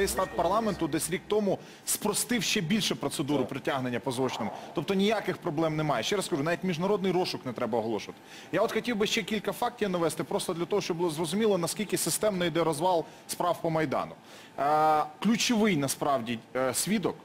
Цей склад парламенту десь рік тому спростив ще більше процедуру притягнення по злочинам. Тобто ніяких проблем немає. Ще раз кажу, навіть міжнародний розшук не треба оголошувати. Я от хотів би ще кілька фактів навести, просто для того, щоб було зрозуміло, наскільки системно йде розвал справ по Майдану. Е, ключовий насправді е, свідок.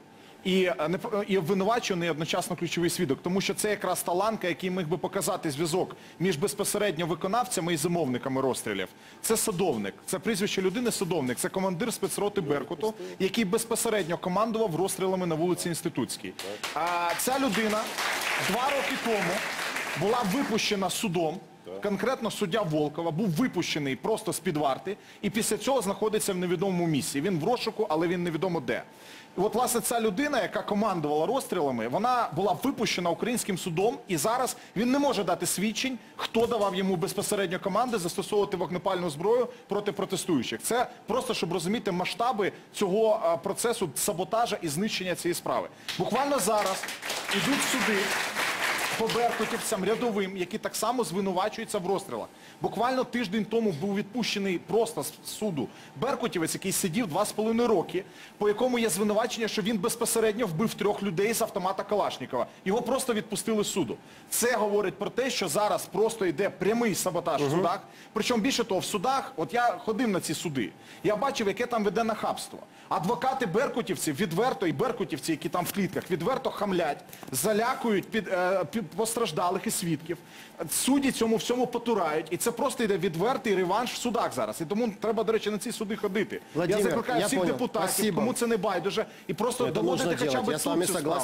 І, е, не і обвинувачений одночасно ключовий свідок, тому що це якраз та ланка, який міг би показати зв'язок між безпосередньо виконавцями і замовниками розстрілів. Це садовник, це прізвище людини садовник, це командир спецроти Беркуту, який безпосередньо командував розстрілами на вулиці Інститутській. А ця людина два роки тому була випущена судом. Конкретно суддя Волкова був випущений просто з-під варти і після цього знаходиться в невідомому місці. Він в розшуку, але він невідомо де. От, власне, ця людина, яка командувала розстрілами, вона була випущена українським судом, і зараз він не може дати свідчень, хто давав йому безпосередньо команди застосовувати вогнепальну зброю проти протестуючих. Це просто, щоб розуміти масштаби цього процесу саботажа і знищення цієї справи. Буквально зараз ідуть суди по беркутівцям рядовим, які так само звинувачуються в розстрілах. Буквально тиждень тому був відпущений просто з суду беркутівець, який сидів два з половиною роки, по якому є звинувачення, що він безпосередньо вбив трьох людей з автомата Калашнікова. Його просто відпустили з суду. Це говорить про те, що зараз просто йде прямий саботаж в судах. Причому більше того, в судах, от я ходив на ці суди, я бачив, яке там веде нахабство. Адвокати беркутівців відверто, і беркутівці, які там в клітках, відверто хамлять, залякують під, е, під постраждалих і свідків. Судді цьому всьому потурають. І це просто йде відвертий реванш в судах зараз. І тому треба, до речі, на ці суди ходити. Владимир, я закликаю я всіх понял. депутатів, Спасибо. кому це не байдуже, і просто доводити хоча б суд цю справу.